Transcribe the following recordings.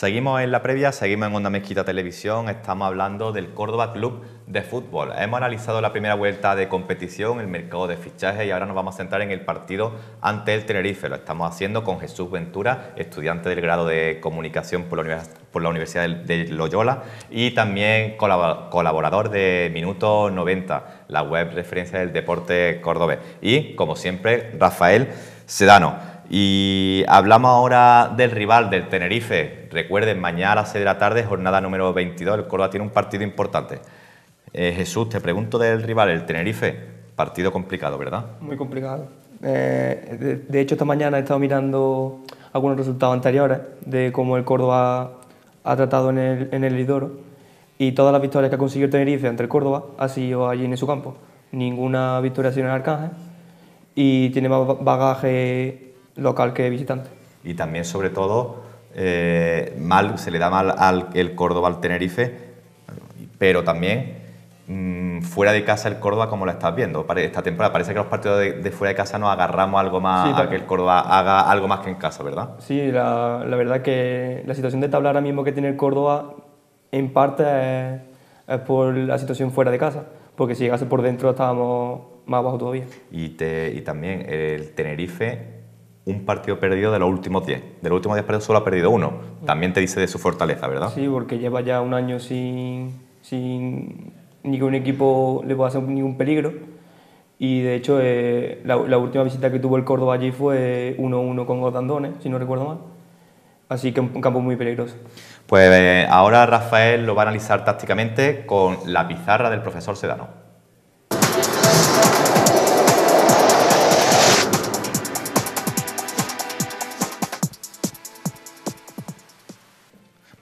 Seguimos en la previa, seguimos en Onda Mezquita Televisión, estamos hablando del Córdoba Club de Fútbol. Hemos analizado la primera vuelta de competición, el mercado de fichajes y ahora nos vamos a centrar en el partido ante el Tenerife. Lo estamos haciendo con Jesús Ventura, estudiante del grado de Comunicación por la, Universidad de Loyola y también colaborador de Minuto 90, la web referencia del deporte cordobés. Y, como siempre, Rafael Sedano. Y hablamos ahora del rival, del Tenerife. Recuerden, mañana a las 6 de la tarde, jornada número 22, el Córdoba tiene un partido importante. Eh, Jesús, te pregunto del rival, el Tenerife. Partido complicado, ¿verdad? Muy complicado. Eh, de, hecho, esta mañana he estado mirando algunos resultados anteriores de cómo el Córdoba ha tratado en el, en el Lidoro y todas las victorias que ha conseguido el Tenerife ante el Córdoba ha sido allí en su campo. Ninguna victoria ha sido en el Arcángel y tiene más bagaje local que visitante. Y también, sobre todo, eh, mal, se le da mal al el Córdoba al Tenerife, pero también mm, fuera de casa el Córdoba, como lo estás viendo esta temporada. Parece que los partidos de, fuera de casa nos agarramos algo más a que el Córdoba haga algo más que en casa, ¿verdad? Sí, la, la verdad que la situación de tabla ahora mismo que tiene el Córdoba, en parte es, es por la situación fuera de casa, porque si llegase por dentro estábamos más abajo todavía. Y, te, y también el Tenerife un partido perdido de los últimos 10. De los últimos 10 partidos solo ha perdido uno. También te dice de su fortaleza, ¿verdad? Sí, porque lleva ya un año sin, sin ningún equipo le pueda hacer ningún peligro. Y de hecho, eh, la, última visita que tuvo el Córdoba allí fue 1-1 con Gotandones, si no recuerdo mal. Así que un campo muy peligroso. Pues eh, ahora Rafael lo va a analizar tácticamente con la pizarra del profesor Sedano.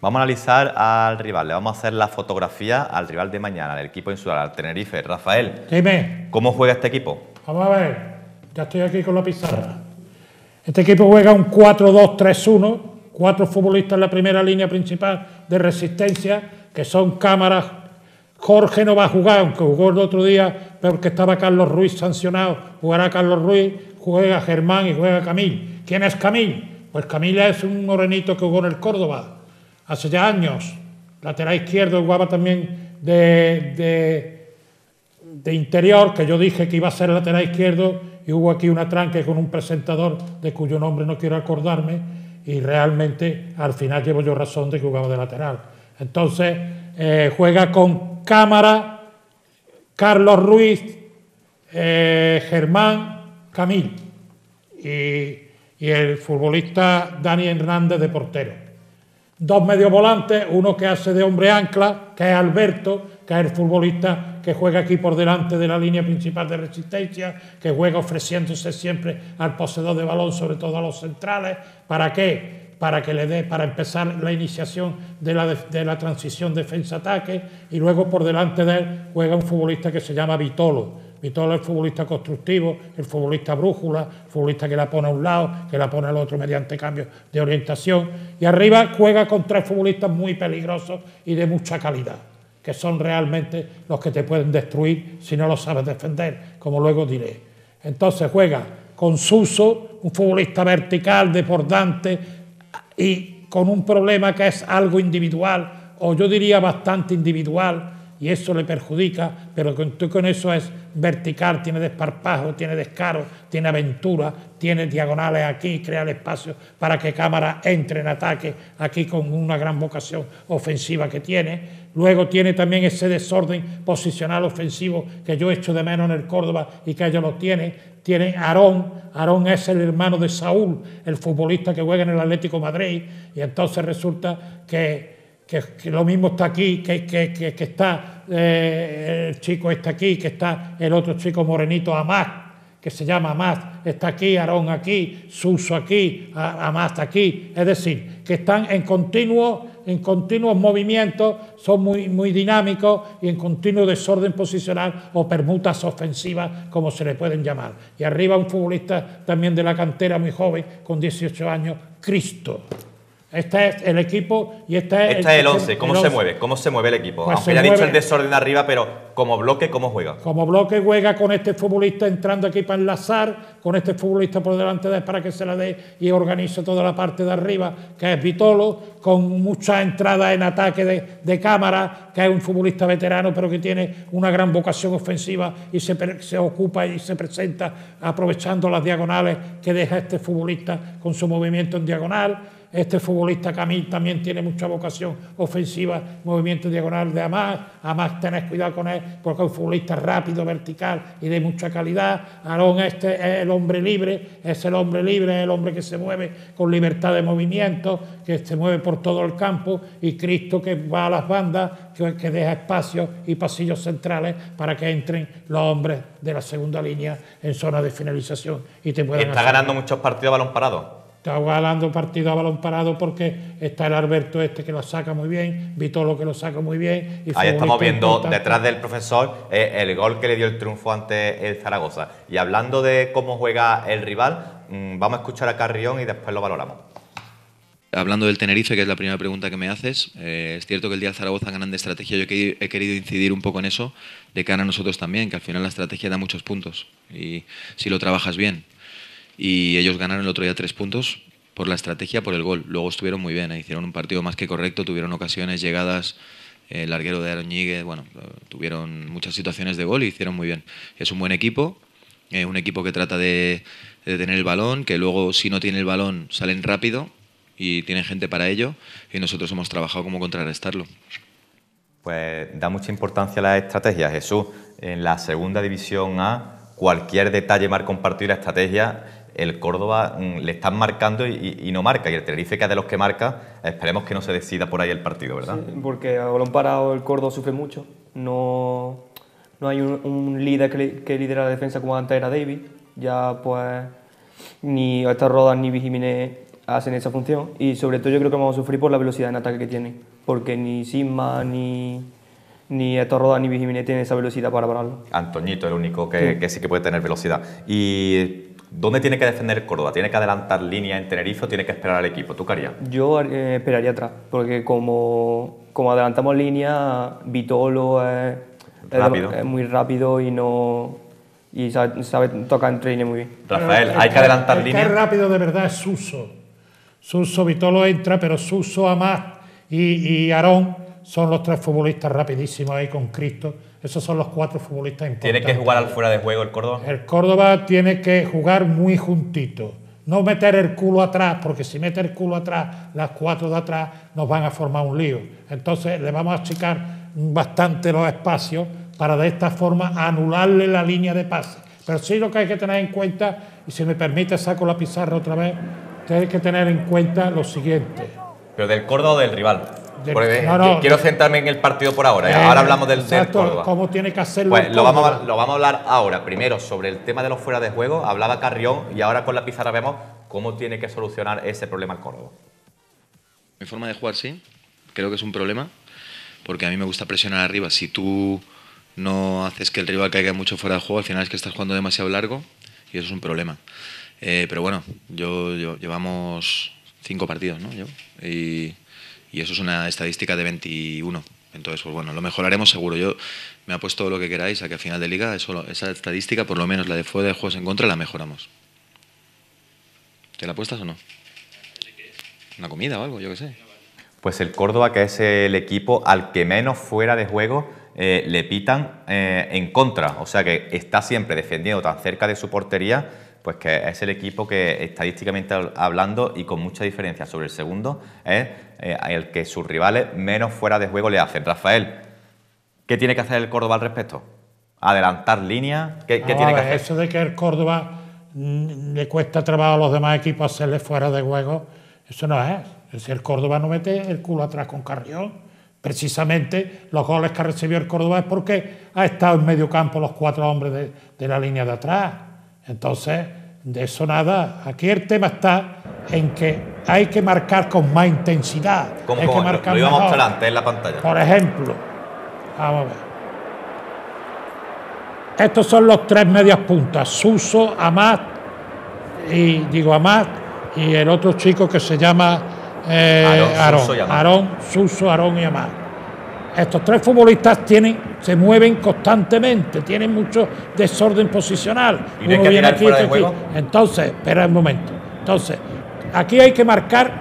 Vamos a analizar al rival, le vamos a hacer la fotografía al rival de mañana, del equipo insular, al Tenerife. Rafael, Dime. ¿cómo juega este equipo? Vamos a ver, ya estoy aquí con la pizarra. Este equipo juega un 4-2-3-1, cuatro futbolistas en la primera línea principal de resistencia, que son cámaras. Jorge no va a jugar, aunque jugó el otro día, porque estaba Carlos Ruiz sancionado. Jugará Carlos Ruiz, juega Germán y juega Camil. ¿Quién es Camil? Pues Camil es un morenito que jugó en el Córdoba hace ya años. Lateral izquierdo jugaba también de, de, interior, que yo dije que iba a ser lateral izquierdo, y hubo aquí una tranque con un presentador de cuyo nombre no quiero acordarme, y realmente al final llevo yo razón de que jugaba de lateral. Entonces eh, juega con cámara Carlos Ruiz, eh, Germán Camil y, y el futbolista Dani Hernández de portero dos medios volantes, uno que hace de hombre ancla, que es Alberto, que es el futbolista que juega aquí por delante de la línea principal de resistencia, que juega ofreciéndose siempre al poseedor de balón, sobre todo a los centrales. ¿Para qué? Para que le dé, para empezar la iniciación de la, de la transición defensa-ataque, y luego por delante de él juega un futbolista que se llama Vitolo Vitolo es futbolista constructivo, el futbolista brújula, el futbolista que la pone a un lado, que la pone al otro mediante cambios de orientación. Y arriba juega con tres futbolistas muy peligrosos y de mucha calidad, que son realmente los que te pueden destruir si no lo sabes defender, como luego diré. Entonces juega con Suso, un futbolista vertical, desbordante y con un problema que es algo individual, o yo diría bastante individual, y eso le perjudica, pero con, con eso es vertical, tiene desparpajo, tiene descaro, tiene aventura, tiene diagonales aquí, crea el espacio para que cámara entre en ataque aquí con una gran vocación ofensiva que tiene. Luego tiene también ese desorden posicional ofensivo que yo echo de menos en el Córdoba y que ellos lo tienen. Tiene Aarón, Aarón es el hermano de Saúl, el futbolista que juega en el Atlético Madrid, y entonces resulta que que, lo mismo está aquí, que, que, está eh, el chico está aquí, que está el otro chico morenito Amás, que se llama Amás, está aquí, Aarón aquí, Suso aquí, Amás aquí. Es decir, que están en continuo en continuos movimientos, son muy, muy dinámicos y en continuo desorden posicional o permutas ofensivas, como se le pueden llamar. Y arriba un futbolista también de la cantera muy joven, con 18 años, Cristo. Este es el equipo y este es Este es el 11. ¿Cómo se mueve? ¿Cómo se mueve el equipo? Pues Aunque ya he dicho el desorden arriba, pero como bloque, ¿cómo juega? Como bloque juega con este futbolista entrando aquí para enlazar, con este futbolista por delante de para que se la dé y organice toda la parte de arriba, que es Vitolo, con muchas entradas en ataque de, de cámara, que es un futbolista veterano, pero que tiene una gran vocación ofensiva y se, se ocupa y se presenta aprovechando las diagonales que deja este futbolista con su movimiento en diagonal. Este futbolista Camil también tiene mucha vocación ofensiva, movimiento diagonal de Amas. Amas tenés cuidado con él porque es un futbolista rápido, vertical y de mucha calidad. Aarón este es el hombre libre, es el hombre libre, es el hombre que se mueve con libertad de movimiento, que se mueve por todo el campo. Y Cristo que va a las bandas, que, que deja espacios y pasillos centrales para que entren los hombres de la segunda línea en zona de finalización y te puedan Está hacer- ganando muchos partidos a balón parado. Está ganando partido a balón parado porque está el Alberto este que lo saca muy bien, Vitolo que lo saca muy bien. y Ahí estamos viendo detrás del profesor eh, el gol que le dio el triunfo ante el Zaragoza. Y hablando de cómo juega el rival, mm, vamos a escuchar a Carrión y después lo valoramos. Hablando del Tenerife, que es la primera pregunta que me haces, eh, es cierto que el día de Zaragoza ganan de estrategia. Yo he querido, he querido incidir un poco en eso, de cara a nosotros también, que al final la estrategia da muchos puntos. Y si lo trabajas bien. Y ellos ganaron el otro día tres puntos por la estrategia, por el gol. Luego estuvieron muy bien, eh, hicieron un partido más que correcto, tuvieron ocasiones, llegadas. eh, El larguero de Aroñigue, bueno, eh, tuvieron muchas situaciones de gol y hicieron muy bien. Es un buen equipo, eh, un equipo que trata de, de tener el balón, que luego si no tiene el balón salen rápido y tienen gente para ello y nosotros hemos trabajado como contrarrestarlo. Pues da mucha importancia a la estrategia, Jesús. En la segunda división A, cualquier detalle marca un partido y la estrategia, el Córdoba mm, le están marcando y, no marca. Y el Tenerife, que es de los que marca, esperemos que no se decida por ahí el partido, ¿verdad? Sí, porque a balón parado el Córdoba sufre mucho. No, no hay un, un líder que, li- que lidera la defensa como antes era David. Ya pues ni esta Rodas ni Jiménez hacen esa función. Y sobre todo yo creo que vamos a sufrir por la velocidad en ataque que tienen. Porque ni Sigma ni, ni Héctor Rodas ni Jiménez tienen esa velocidad para pararlo. Antoñito, el único que, que sí que puede tener velocidad. ¿Y dónde tiene que defender el Córdoba? ¿Tiene que adelantar línea en Tenerife o tiene que esperar al equipo? ¿Tú qué harías? Yo eh, esperaría atrás, porque como, como adelantamos línea, Vitolo es, es Rápido. es muy rápido y no y sabe, sabe tocar entre líneas muy bien. Rafael, hay el que adelantar el línea. que es rápido de verdad es Suso. Suso, Vitolo entra, pero Suso, Amat y, y Aarón son los tres futbolistas rapidísimos ahí con Cristo. Esos son los cuatro futbolistas importantes. ¿Tiene que jugar al fuera de juego el Córdoba? El Córdoba tiene que jugar muy juntito. No meter el culo atrás, porque si mete el culo atrás, las cuatro de atrás nos van a formar un lío. Entonces le vamos a achicar bastante los espacios para de esta forma anularle la línea de pase. Pero sí lo que hay que tener en cuenta, y si me permite saco la pizarra otra vez, tenéis que tener en cuenta lo siguiente. ¿Pero del Córdoba o del rival? Del- Porque no, no. quiero centrarme en el partido por ahora. Eh, ahora hablamos del, del exacto, Córdoba. cómo tiene que hacerlo Pues el lo vamos, a, Córdoba. lo vamos a hablar ahora. Primero sobre el tema de los fuera de juego. Hablaba Carrión y ahora con la pizarra vemos cómo tiene que solucionar ese problema el Córdoba. Mi forma de jugar sí, creo que es un problema, porque a mí me gusta presionar arriba. Si tú no haces que el rival caiga mucho fuera de juego, al final es que estás jugando demasiado largo y eso es un problema. Eh, pero bueno, yo, yo- llevamos cinco partidos, ¿no? Yo, y, y eso es una estadística de 21. Entonces, pues bueno, lo mejoraremos seguro. Yo me apuesto lo que queráis a que a final de liga esa estadística, por lo menos la de fuera de juegos en contra, la mejoramos. ¿Te la apuestas o no? Una comida o algo, yo qué sé. Pues el Córdoba, que es el equipo al que menos fuera de juego eh, le pitan eh, en contra. O sea que está siempre defendiendo tan cerca de su portería, pues que es el equipo que estadísticamente hab- hablando y con mucha diferencia sobre el segundo, es eh, el que sus rivales menos fuera de juego le hacen. Rafael, ¿qué tiene que hacer el Córdoba al respecto? ¿Adelantar línea? ¿Qué, tiene que ver, hacer? Eso de que el Córdoba le cuesta trabajo a los demás equipos hacerle fuera de juego, eso no es. Es decir, el Córdoba no mete el culo atrás con Carrión. Precisamente los goles que recibió el Córdoba es porque ha estado en medio campo los cuatro hombres de, de la línea de atrás. Entonces, de eso nada. Aquí el tema está en que hay que marcar con más intensidad. ¿Cómo, hay cómo? que Lo, marcar lo iba a mejor. mostrar antes en la pantalla. Por ejemplo, vamos a ver. Estos son los tres medias puntas, Suso, Amat y digo Amat y el otro chico que se llama eh, Aarón, Suso Aarón, Suso, Aarón y Amar. Estos tres futbolistas tienen, se mueven constantemente, tienen mucho desorden posicional. ¿Y no hay que tirar fuera de otro aquí. juego? Entonces, espera un momento. Entonces, aquí hay que marcar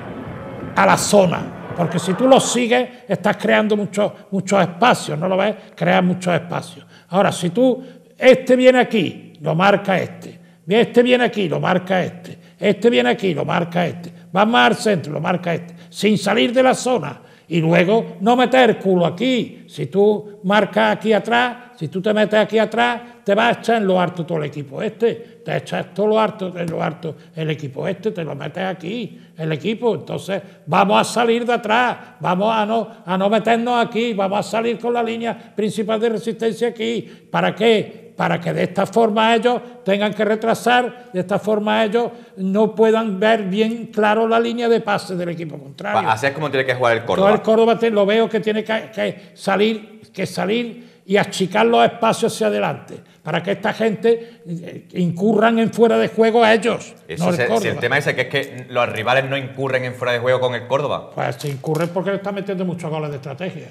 a la zona, porque si tú lo sigues, estás creando muchos muchos espacios, ¿no lo ves? Creas muchos espacios. Ahora, si tú, este viene aquí, lo marca este, este viene aquí, lo marca este, este viene aquí, lo marca este, va más al centro, lo marca este, sin salir de la zona. Y luego no meter culo aquí. Si tú marcas aquí atrás, si tú te metes aquí atrás, te vas a echar en lo harto todo el equipo este. Te echas todo lo harto, en lo harto el equipo este, te lo metes aquí, el equipo. Entonces vamos a salir de atrás, vamos a no, a no meternos aquí, vamos a salir con la línea principal de resistencia aquí. ¿Para qué? Para que de esta forma ellos tengan que retrasar, de esta forma ellos no puedan ver bien claro la línea de pase del equipo contrario. Así es como tiene que jugar el Todo Córdoba. el Córdoba te- lo veo que tiene que, que salir, que salir y achicar los espacios hacia adelante para que esta gente eh, incurran en fuera de juego a ellos. Eso no el se- si el tema ese que es que los rivales no incurren en fuera de juego con el Córdoba. Pues se incurren porque le está metiendo muchos goles de estrategia.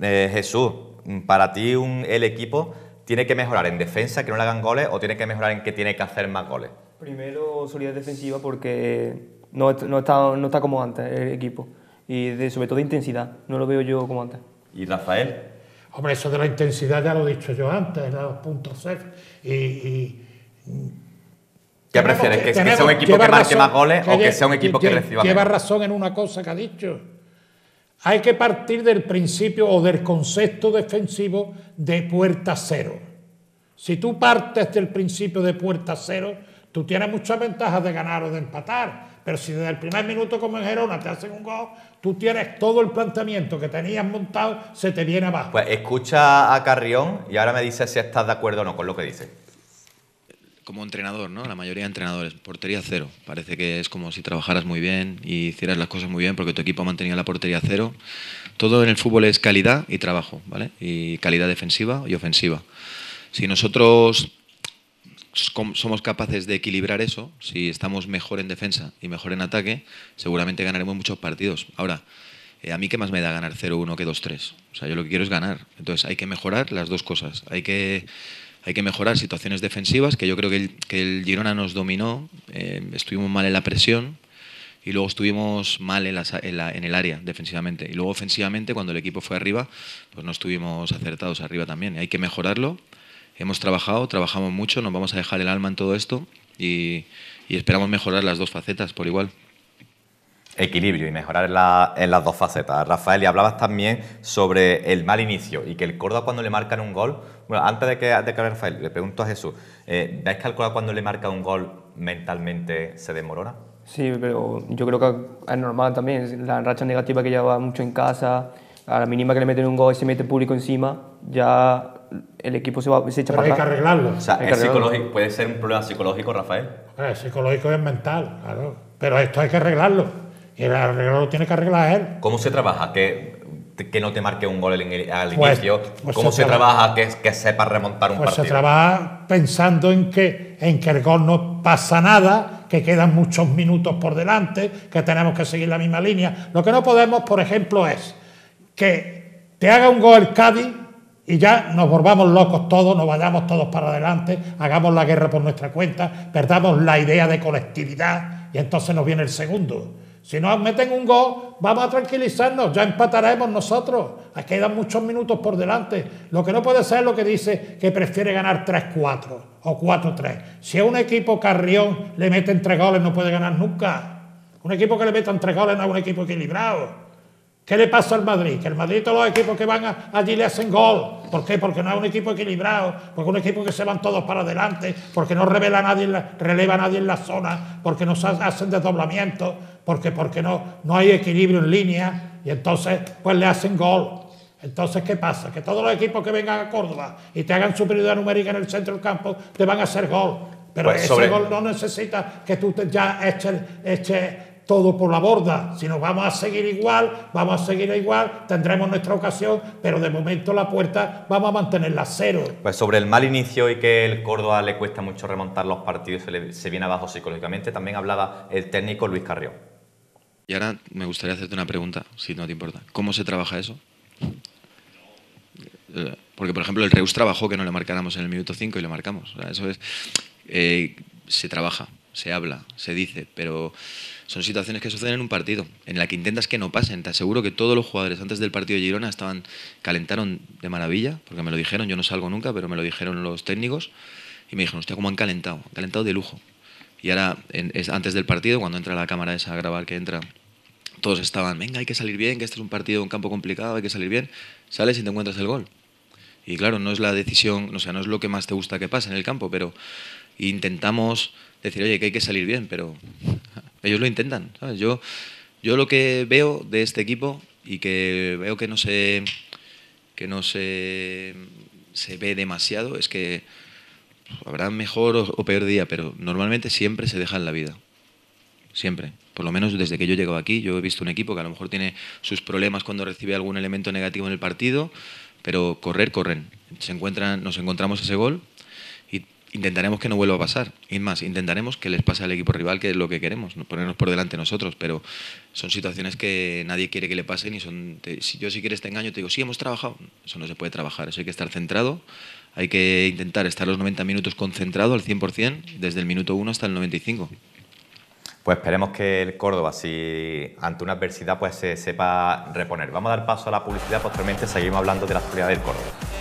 Eh, Jesús, para ti un- el equipo tiene que mejorar en defensa, que no le hagan goles, o tiene que mejorar en que tiene que hacer más goles. Primero, solidez defensiva porque no, est- no, está, no está como antes el equipo. Y de, sobre todo de intensidad. No lo veo yo como antes. ¿Y Rafael? Hombre, eso de la intensidad ya lo he dicho yo antes, era los puntos cero. Y, y ¿Qué prefieres? ¿Que, que sea un equipo lleva que marque razón, más goles o que sea un equipo que reciba Lleva menos? razón en una cosa que ha dicho. Hay que partir del principio o del concepto defensivo de puerta cero. Si tú partes del principio de puerta cero, tú tienes muchas ventajas de ganar o de empatar. Pero si desde el primer minuto como en Gerona te hacen un gol, tú tienes todo el planteamiento que tenías montado, se te viene abajo. Pues escucha a Carrión y ahora me dices si estás de acuerdo o no con lo que dice. Como entrenador, ¿no? La mayoría de entrenadores, portería cero. Parece que es como si trabajaras muy bien y hicieras las cosas muy bien porque tu equipo ha mantenido la portería cero. Todo en el fútbol es calidad y trabajo, ¿vale? Y calidad defensiva y ofensiva. Si nosotros somos capaces de equilibrar eso, si estamos mejor en defensa y mejor en ataque, seguramente ganaremos muchos partidos. Ahora, eh, a mí qué más me da ganar 0-1 que 2-3. O sea, yo lo que quiero es ganar. Entonces hay que mejorar las dos cosas. Hay que, hay que mejorar situaciones defensivas, que yo creo que el, Girona nos dominó. eh, estuvimos mal en la presión y luego estuvimos mal en, el área defensivamente. Y luego ofensivamente, cuando el equipo fue arriba, pues no estuvimos acertados arriba también. Hay que mejorarlo. Hemos trabajado, trabajamos mucho, nos vamos a dejar el alma en todo esto y esperamos mejorar las dos facetas por igual. Equilibrio y mejorar en, la- en las dos facetas. Rafael, y hablabas también sobre el mal inicio y que el Córdoba cuando le marcan un gol, bueno, antes de que, de que hable Rafael, le pregunto a Jesús, eh, ¿ves que al Córdoba cuando le marca un gol mentalmente se desmorona? Sí, pero yo creo que es normal también. La racha negativa que lleva mucho en casa, a la mínima que le meten un gol y se mete el público encima, ya el equipo se, va, se echa Pero hay para que atrás. arreglarlo. O sea, Hay es que arreglarlo. psicológico, puede ser un problema psicológico, Rafael. Eh, psicológico es mental, claro. Pero esto hay que arreglarlo. Y el arreglo lo tiene que arreglar él. ¿Cómo se trabaja que, que no te marque un gol al Pues- inicio? pues ¿Cómo se se, traba- trabaja que, que sepa remontar un Pues se partido? trabaja pensando en que, en que el gol no pasa nada, que quedan muchos minutos por delante, que tenemos que seguir la misma línea. Lo que no podemos, por ejemplo, es que te haga un gol el Cádiz y ya nos volvamos locos todos, nos vayamos todos para adelante, hagamos la guerra por nuestra cuenta, perdamos la idea de colectividad y entonces nos viene el segundo. Si nos meten un gol, vamos a tranquilizarnos, ya empataremos nosotros. Ahí Quedan muchos minutos por delante. Lo que no puede ser lo que dice que prefiere ganar 3-4 o 4-3. Si a un equipo carrión le meten tres goles, no puede ganar nunca. Un equipo que le metan tres goles no es un equipo equilibrado. ¿Qué le pasa al Madrid? Que el Madrid todos los equipos que van a- allí le hacen gol. ¿Por qué? Porque no es un equipo equilibrado, porque es un equipo que se van todos para adelante, porque no revela a nadie en la- releva a nadie en la zona, porque no hacen desdoblamientos, porque, porque no, no hay equilibrio en línea, y entonces pues le hacen gol. Entonces, ¿qué pasa? Que todos los equipos que vengan a Córdoba y te hagan superioridad numérica en el centro del campo, te van a hacer gol. Pero Pues ese sobre- gol no necesita que tú te ya eches, eches todo por la borda, sino vamos a seguir igual, vamos a seguir igual, tendremos nuestra ocasión, pero de momento la puerta vamos a mantenerla cero. Pues sobre el mal inicio y que el Córdoba le cuesta mucho remontar los partidos, se, le- se viene abajo psicológicamente, también hablaba el técnico Luis Carrión. Y ahora me gustaría hacerte una pregunta, si no te importa. ¿Cómo se trabaja eso? Eh, porque, por ejemplo, el Reus trabajó que no le marcáramos en el minuto 5 y le marcamos. eso es. Eh, se trabaja, se habla, se dice, pero son situaciones que suceden en un partido, en la que intentas que no pasen. Te aseguro que todos los jugadores antes del partido de Girona estaban, calentaron de maravilla, porque me lo dijeron, yo no salgo nunca, pero me lo dijeron los técnicos, y me dijeron, hostia, cómo han calentado, han calentado de lujo. Y ahora, es antes del partido, cuando entra la cámara esa a grabar que entra, todos estaban, venga, hay que salir bien, que este es un partido, un campo complicado, hay que salir bien. Sales y te encuentras el gol. Y claro, no es la decisión, o sea, no es lo que más te gusta que pase en el campo, pero intentamos decir, oye, que hay que salir bien, pero ellos lo intentan. Yo, yo lo que veo de este equipo y que veo que no se, que no se, se ve demasiado es que habrá mejor o, peor día, pero normalmente siempre se deja en la vida. Siempre. Por lo menos desde que yo he aquí, yo he visto un equipo que a lo mejor tiene sus problemas cuando recibe algún elemento negativo en el partido, pero correr, corren. Se encuentran, nos encontramos ese gol intentaremos que no vuelva a pasar. Y más, intentaremos que les pase al equipo rival, que es lo que queremos, ponernos por delante nosotros. Pero son situaciones que nadie quiere que le pasen y son. si yo si quieres te engaño, te digo, sí, hemos trabajado. Eso no se puede trabajar, eso hay que estar centrado. Hay que intentar estar los 90 minutos concentrado al 100%, desde el minuto 1 hasta el 95. Pues esperemos que el Córdoba, si ante una adversidad, pues se sepa reponer. Vamos a dar paso a la publicidad, posteriormente seguimos hablando de la actualidad del Córdoba.